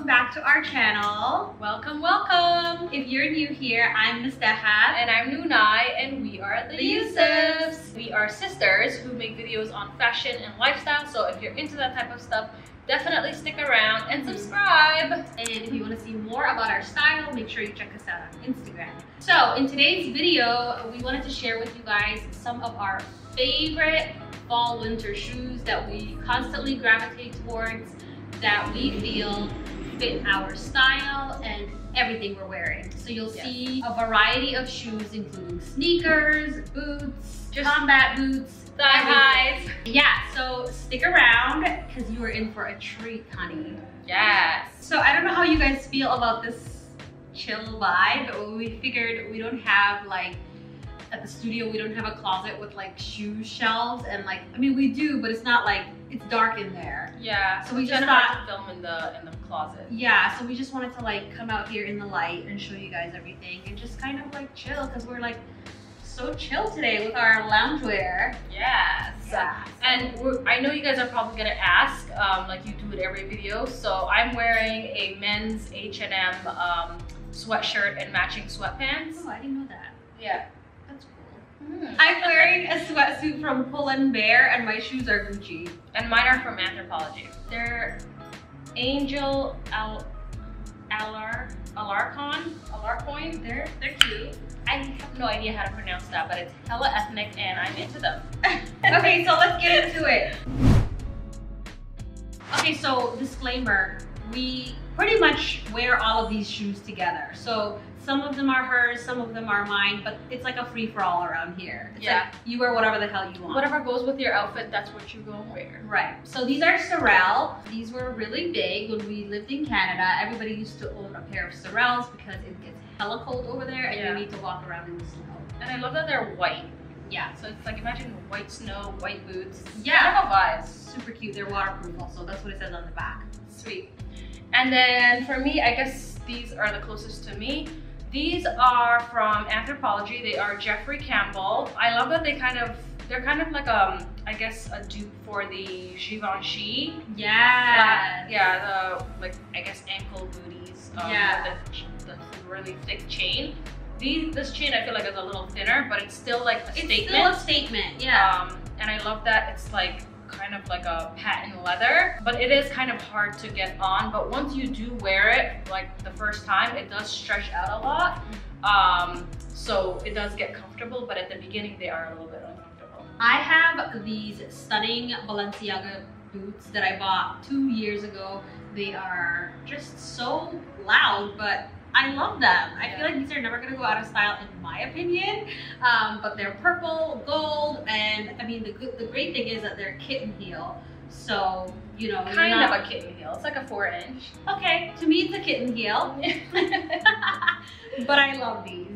welcome back to our channel. Welcome, welcome. If you're new here, I'm Nasteha. And I'm Nuni, and we are the, The Yusufs. We are sisters who make videos on fashion and lifestyle. So if you're into that type of stuff, definitely stick around and subscribe. And if you want to see more about our style, make sure you check us out on Instagram. So in today's video, we wanted to share with you guys some of our favorite fall winter shoes that we constantly gravitate towards that we feel fit our style and everything we're wearing. So you'll Yes. see a variety of shoes including sneakers, boots, Just combat boots, Thigh highs. yeah, so stick around because you are in for a treat, honey. Yes. So I don't know how you guys feel about this chill vibe, but we figured we don't have like at the studio we don't have a closet with like shoe shelves and like I mean we do, but it's not like it's dark in there. Yeah. So we just thought- to film in the in the closet. Yeah, so we just wanted to like come out here in the light and show you guys everything and just kind of like chill because we're like so chill today with our loungewear. Yes. Yeah. And we're, I know you guys are probably gonna ask, um, like you do with every video. So I'm wearing a men's H&M um, sweatshirt and matching sweatpants. Oh, I didn't know that. Yeah. That's cool. A sweatsuit from Pull and Bear and my shoes are Gucci. And mine are from Anthropologie. They're Angel Al Alar Alarcon Alarcoin. They're they're cute. I have no idea how to pronounce that, but it's hella ethnic and I'm into them. okay, so let's get into it. Okay, so disclaimer, we pretty much wear all of these shoes together. So some of them are hers, some of them are mine, but it's like a free for all around here. It's Yeah. like you wear whatever the hell you want. Whatever goes with your outfit, that's what you go and wear. Right. So these are Sorel. These were really big when we lived in Canada. Everybody used to own a pair of Sorels because it gets hella cold over there and Yeah. you need to walk around in the snow. And I love that they're white. Yeah. So it's like imagine white snow, white boots. Yeah. Kind of a vibe. Super cute. They're waterproof also. That's what it says on the back. Sweet. And then for me, I guess these are the closest to me. These are from Anthropologie. They are Jeffrey Campbell. I love that they kind of they're kind of like um I guess a dupe for the Givenchy. Yeah. Yeah, the like I guess ankle booties. Um, Yeah. The, the really thick chain. These this chain I feel like is a little thinner, but it's still like a It's statement. still a statement. Yeah. Um, and I love that it's like kind of like a patent leather, but it is kind of hard to get on. But once you do wear it, like the first time, it does stretch out a lot. Um, so it does get comfortable, but at the beginning they are a little bit uncomfortable. I have these stunning Balenciaga boots that I bought two years ago. They are just so loud, but I love them. I feel like these are never gonna go out of style in my opinion. Um, but they're purple, gold, and I mean the the great thing is that they're kitten heel. So you know, Kind not- of a kitten heel. It's like a four inch. okay. To me, it's a kitten heel, but I love these.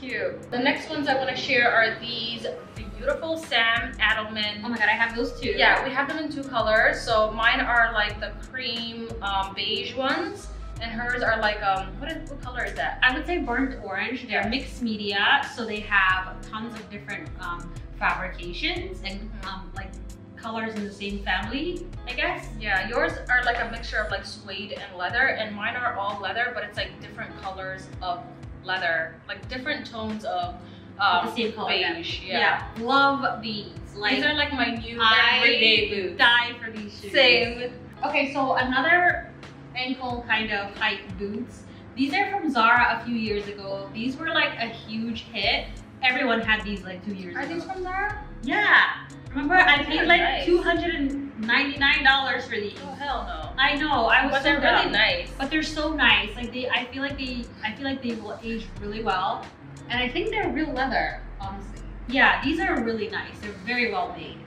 Cute. The next ones I want to share are these beautiful Sam Edelman Oh my god, I have those too. Yeah, we have them in two colors. So mine are like the cream um, beige ones, and hers are like um what is what color is that? I would say burnt orange. They're mixed media, so they have tons of different um, fabrications and Mhm. um, like colors in the same family, I guess. Yeah, yours are like a mixture of like suede and leather, and mine are all leather, but it's like different colors of leather, like different tones of um, the same color. beige. Yeah. Yeah. love these. Like These are like my new everyday boots. die for these shoes. Same. Okay, so another ankle kind of height boots. These are from Zara a few years ago. These were like a huge hit. Everyone had these like two years Are ago. Are these from Zara? Yeah. Remember, I paid like nice. two hundred and ninety nine dollars for these. Oh hell no. I know. I was But so they're really dumb. nice. But they're so nice. Like they, I feel like they, I feel like they will age really well, and I think they're real leather. Honestly. Yeah, these are really nice. They're very well made.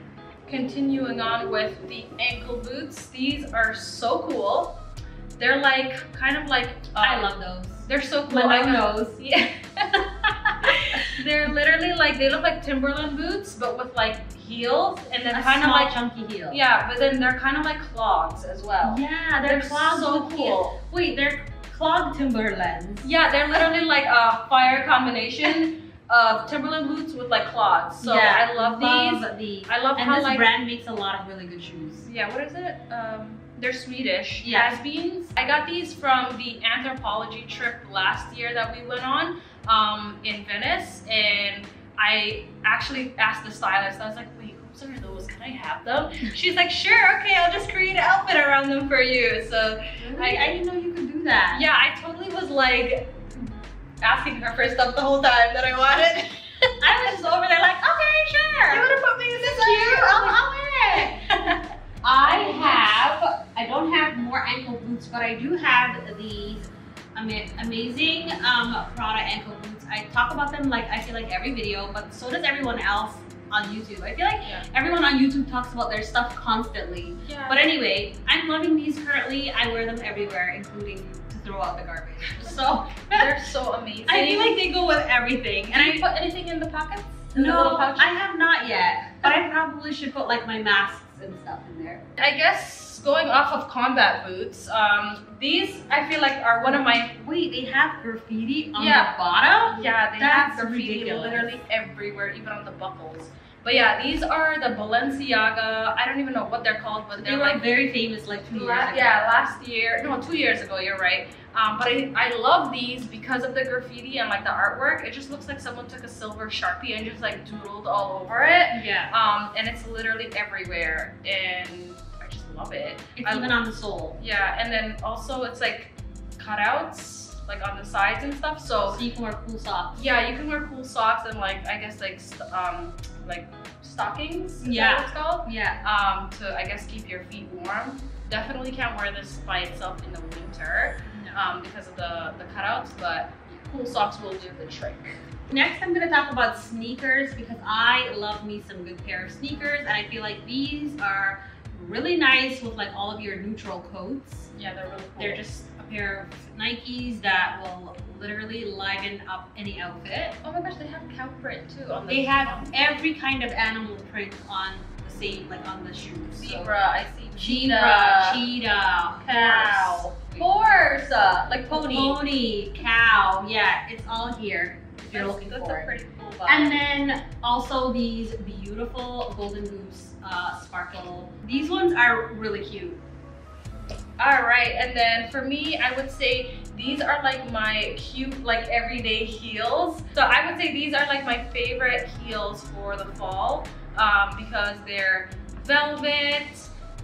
Continuing on with the ankle boots, these are so cool. They're like kind of like I um, love those. They're so cool. My I know. nose. Yeah. they're literally like they look like Timberland boots, but with like heels, and then kind of like chunky heel. yeah, but then they're kind of like clogs as well. Yeah, they're, They're clogged so cool. heel. Wait, they're clogged Timberlands. Yeah, they're literally like a fire combination of Timberland boots with like clogs. So yeah, I love these. these. I love And how this like brand makes a lot of really good shoes. yeah, what is it? Um, They're Swedish. Yeah. Hasbeens. I got these from the Anthropologie trip last year that we went on um, in Venice, and I actually asked the stylist. I was like, "Wait, whose are those? Can I have them?" She's like, "Sure, okay, I'll just create an outfit around them for you." So Really? I, didn't know you could do that. yeah, I totally was like asking her for stuff the whole time that I wanted. I was just over there like, okay, sure. You wanna put me in this Cute. I'll, I'll wear it. I have, I don't have more ankle boots, but I do have these amazing um, Prada ankle boots. I talk about them like I feel like every video, but so does everyone else on YouTube. I feel like Yeah. everyone on YouTube talks about their stuff constantly. Yeah. But anyway, I'm loving these currently. I wear them everywhere, including to throw out the garbage. So they're so amazing. I feel like they go with everything. and I put anything in the pockets? In No? I have not yet, but I probably should put like my masks and stuff in there. I guess going off of combat boots, um, these I feel like are one of my Wait, they have graffiti on Yeah. the bottom? yeah they That's have graffiti ridiculous. literally everywhere, even on the buckles. But yeah, these are the Balenciaga. I don't even know what they're called, but They they're were like very famous like two years La- ago. yeah, last year, no, two years ago, you're right. Um, but I, I love these because of the graffiti and like the artwork. It just looks like someone took a silver sharpie and just like doodled all over it. Yeah. Um, and it's literally everywhere, and I just love it. It's I- even on the sole. Yeah, and then also it's like cutouts like on the sides and stuff. So So you can wear cool socks. yeah, you can wear cool socks and like I guess like st- um like stockings. Yeah. it's called? Yeah. um, to I guess keep your feet warm. Definitely can't wear this by itself in the winter um, because of the, the cutouts, but cool socks will do the trick. Next, I'm gonna talk about sneakers because I love me some good pair of sneakers, and I feel like these are really nice with like all of your neutral coats. Yeah, they're really cool. They're just a pair of Nikes that will literally liven up any outfit. oh my gosh, they have cow print too on the They have every kind of animal print on the same, like on the shoes. So, zebra. I see Zebra, cheetah, cow, horse, uh, like pony. pony, cow. Yeah, it's all here if you're That's, looking that's for a it. pretty cool. And then also these beautiful golden goose uh, sparkle. These ones are really cute. All right, and then for me, I would say these are like my cute, like everyday heels. So I would say these are like my favorite heels for the fall um, because they're velvet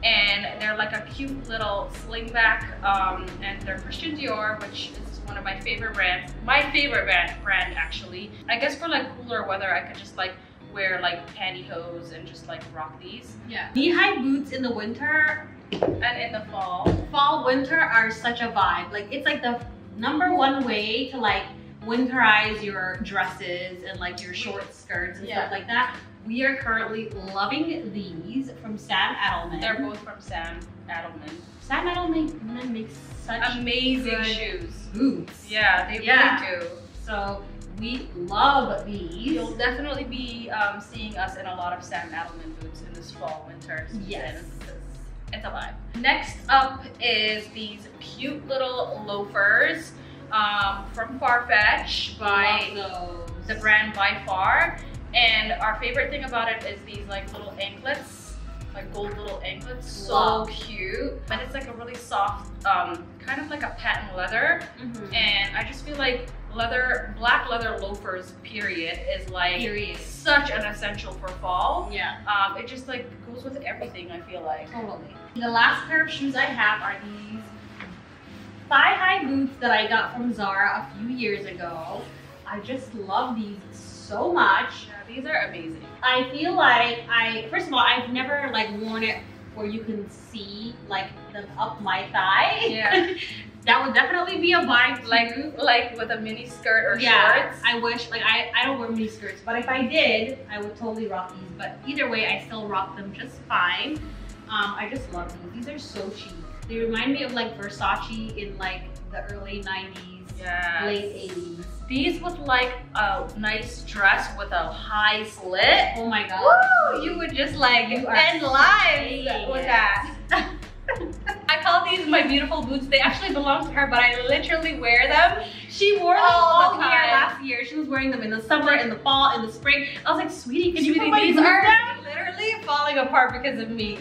and they're like a cute little slingback um, and they're Christian Dior, which is one of my favorite brands. My favorite brand, brand actually. I guess for like cooler weather, I could just like wear like pantyhose and just like rock these. Yeah. Knee-high boots in the winter, And in the fall, fall, winter are such a vibe. Like it's like the number one way to like winterize your dresses and like your short skirts and Yeah. stuff like that. We are currently loving these from Sam Edelman. they're both from Sam Edelman. Sam Edelman makes such Amazing shoes. boots. Yeah, they Yeah. really do. So we love these. You'll definitely be um, seeing us in a lot of Sam Edelman boots in this fall winter season. Yes. It's a vibe. Next up is these cute little loafers um, from Farfetch by the brand By Far. And our favorite thing about it is these like little anklets, like gold little anklets. So cute. And it's like a really soft, um, kind of like a patent leather. Mhm. And I just feel like leather, black leather loafers, period, is like Period. such an essential for fall. Yeah. Um, it just like goes with everything. I feel like. Totally. The last pair of shoes I have are these thigh-high boots that I got from Zara a few years ago. I just love these so much. Yeah, these are amazing. I feel like I, first of all, I've never like worn it where you can see like the up my thigh. Yeah. that would definitely be a vibe. Like like with a mini skirt or yeah, shorts. I wish like I, I don't wear mini skirts, but if I did, I would totally rock these. But either way, I still rock them just fine. Um, I just love these. These are so chic. They remind me of like Versace in like the early '90s, Yeah. late '80s. These with like a nice dress with a high slit. Oh my god. Woo! You would just like You end lives with that. I call these my beautiful boots. They actually belong to her, but I literally wear them. She wore them All all, the year last year. She was wearing them in the summer, in the fall, in the spring. I was like, sweetie, can you put these are down? literally falling apart because of me.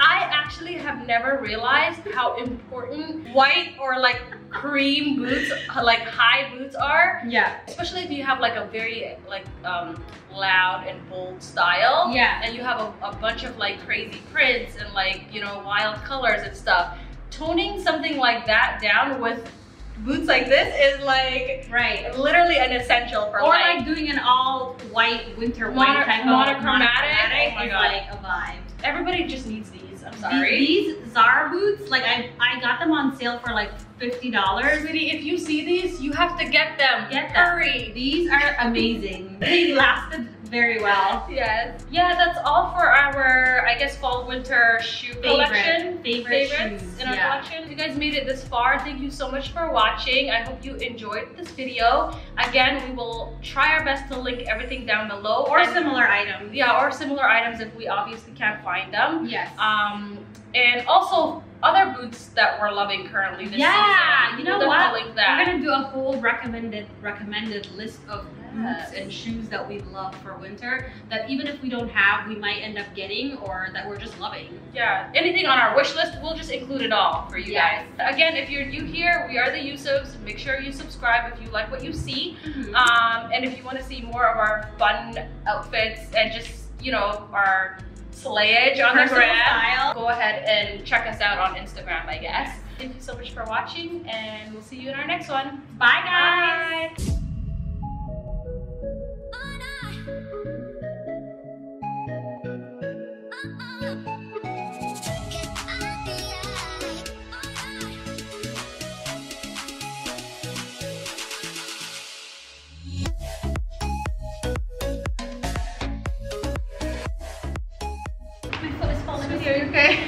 I actually have never realized how important white or like cream boots, like high boots are. Yeah. Especially if you have like a very like um, loud and bold style. Yeah. And you have a, a bunch of like crazy prints and like, you know, wild colors and stuff. Toning something like that down with boots like this is like Right. literally an essential for Or life. like doing an all white winter Mono- white type monochromatic? of monochromatic Oh is God. like a vibe. Everybody just needs these. These- sorry. These Zara boots, like I, I got them on sale for like fifty dollars. Sweetie, if you see these, you have to get them. Get them. Hurry. These are amazing. They lasted very well. Yes. Yeah, that's all for our, I guess, fall winter shoe collection. favorite Favorites shoes. in our yeah. collection. If you guys made it this far, thank you so much for watching. I hope you enjoyed this video. Again, we will try our best to link everything down below. Or And- similar items. Yeah, or similar items if we obviously can't find them. Yes. Um, and also other boots that we're loving currently this Yeah, season. you know We'll what? Link that. We're gonna do a whole recommended recommended list of. Boots and shoes that we love for winter. That even if we don't have, we might end up getting, or that we're just loving. Yeah, anything on our wish list, we'll just include it all for you Yes. guys. Again, if you're new here, we are the Yusufs. Make sure you subscribe if you like what you see. Mm-hmm. Um, and if you want to see more of our fun outfits and just, you know, our slayage on the gram, style. go ahead and check us out on Instagram, I guess. Thank you so much for watching, and we'll see you in our next one. Bye guys. Bye. Okay?